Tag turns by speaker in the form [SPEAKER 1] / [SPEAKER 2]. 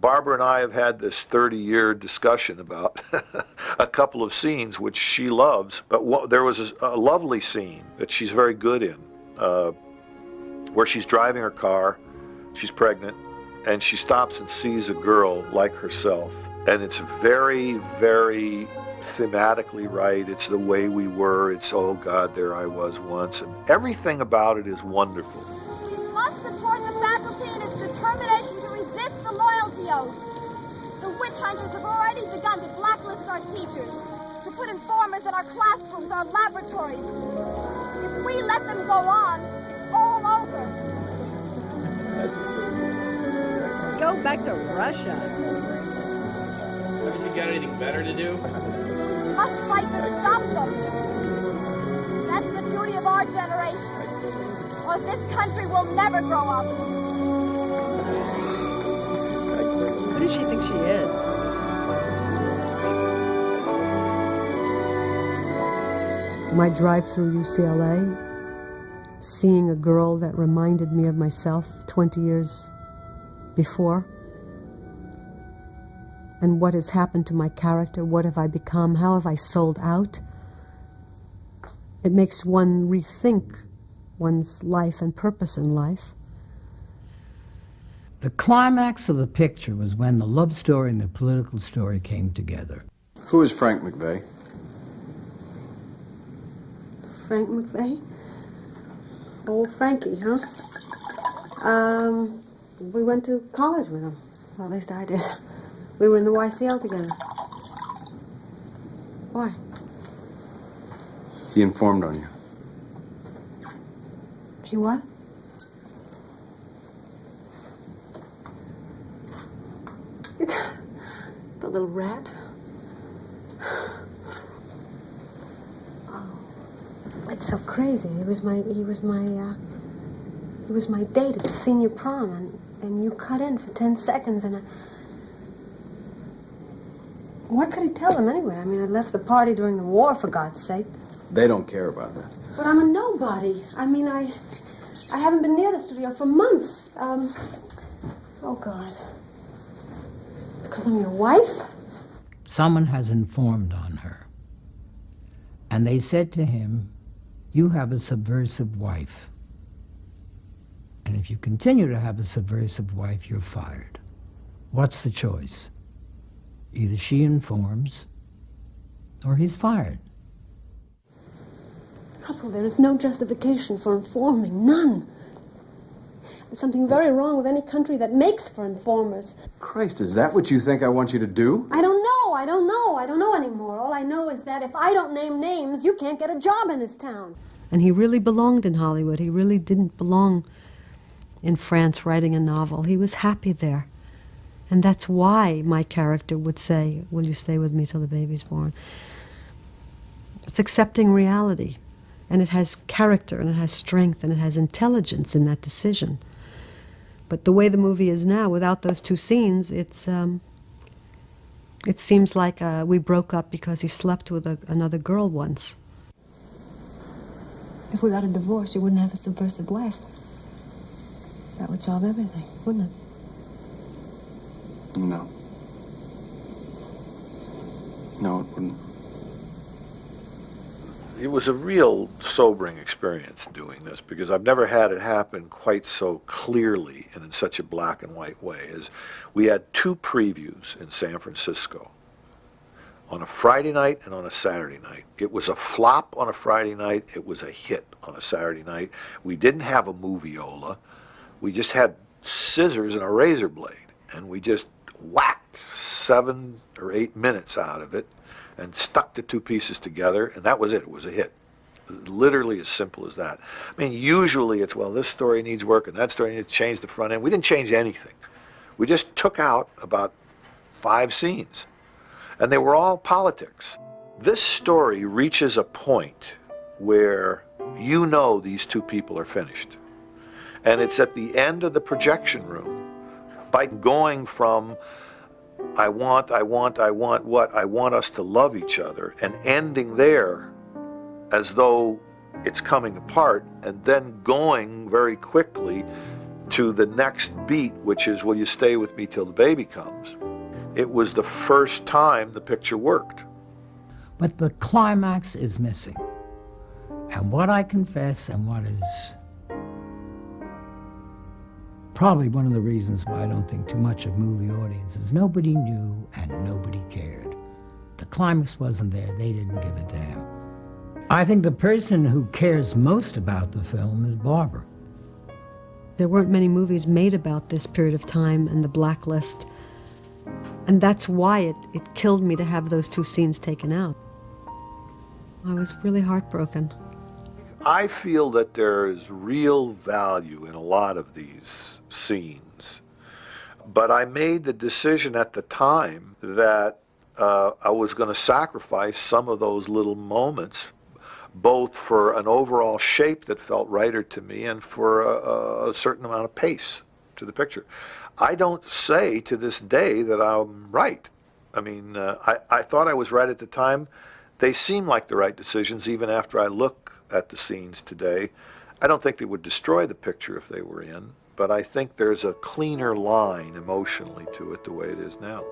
[SPEAKER 1] Barbra and I have had this 30 year discussion about a couple of scenes which she loves, but there was a, a, lovely scene that she's very good in uh, where she's driving her car, she's pregnant, and she stops and sees a girl like herself. And it's very, very thematically right. It's the way we were. It's, oh God, there I was once. And everything about it is wonderful.
[SPEAKER 2] Our teachers, to put informers in our classrooms, our laboratories. If we let them go on, it's all over.
[SPEAKER 3] Go back to Russia.
[SPEAKER 4] Haven't you got anything better to do?
[SPEAKER 2] must fight to stop them. That's the duty of our generation. Or this country will never grow up.
[SPEAKER 3] Who does she think she is?
[SPEAKER 5] My drive through UCLA, seeing a girl that reminded me of myself 20 years before and what has happened to my character, what have I become, how have I sold out. It makes one rethink one's life and purpose in life.
[SPEAKER 6] The climax of the picture was when the love story and the political story came together.
[SPEAKER 7] Who is Frank McVeigh?
[SPEAKER 5] Frank McVeigh? Old Frankie, huh? Um, we went to college with him. Well, at least I did. We were in the YCL together. Why?
[SPEAKER 7] He informed on you.
[SPEAKER 5] He what? the little rat. Oh, it's so crazy. He was my he was my uh, he was my date at the senior prom, and and you cut in for ten seconds, and. I, what could he tell them anyway? I mean, I left the party during the war, for God's sake.
[SPEAKER 7] They don't care about that.
[SPEAKER 5] But I'm a nobody. I mean, I, I haven't been near the studio for months. Um, oh God. Because I'm your wife?
[SPEAKER 6] Someone has informed on her. And they said to him, You have a subversive wife. And if you continue to have a subversive wife, you're fired. What's the choice? Either she informs or he's fired.
[SPEAKER 5] Couple, there is no justification for informing. None. There's something very wrong with any country that makes for informers.
[SPEAKER 7] Christ, is that what you think I want you to do?
[SPEAKER 5] I don't I don't know. I don't know anymore. All I know is that if I don't name names, you can't get a job in this town. And he really belonged in Hollywood. He really didn't belong in France writing a novel. He was happy there. And that's why my character would say, Will you stay with me till the baby's born? It's accepting reality. And it has character and it has strength and it has intelligence in that decision. But the way the movie is now, without those two scenes, it's um, it seems like uh, we broke up because he slept with a, another girl once. If we got a divorce, you wouldn't have a subversive wife. That would solve everything, wouldn't it?
[SPEAKER 7] No. No, it wouldn't.
[SPEAKER 1] It was a real sobering experience doing this because I've never had it happen quite so clearly and in such a black and white way. As we had two previews in San Francisco on a Friday night and on a Saturday night. It was a flop on a Friday night. It was a hit on a Saturday night. We didn't have a moviola. We just had scissors and a razor blade, and we just whacked seven or eight minutes out of it and stuck the two pieces together, and that was it. It was a hit. Literally as simple as that. I mean, usually it's, well, this story needs work and that story needs to change the front end. We didn't change anything. We just took out about five scenes, and they were all politics. This story reaches a point where you know these two people are finished. And it's at the end of the projection room by going from I want, I want, I want what? I want us to love each other and ending there as though it's coming apart and then going very quickly to the next beat, which is, Will you stay with me till the baby comes? It was the first time the picture worked.
[SPEAKER 6] But the climax is missing. And what I confess, and what is probably one of the reasons why I don't think too much of movie audiences, nobody knew and nobody cared. The climax wasn't there, they didn't give a damn. I think the person who cares most about the film is Barbra.
[SPEAKER 5] There weren't many movies made about this period of time and the blacklist. And that's why it, it killed me to have those two scenes taken out. I was really heartbroken.
[SPEAKER 1] I feel that there is real value in a lot of these scenes. But I made the decision at the time that uh, I was going to sacrifice some of those little moments, both for an overall shape that felt righter to me and for a, a certain amount of pace to the picture. I don't say to this day that I'm right. I mean, uh, I, I thought I was right at the time. They seem like the right decisions even after I look at the scenes today. I don't think they would destroy the picture if they were in, but I think there's a cleaner line emotionally to it the way it is now.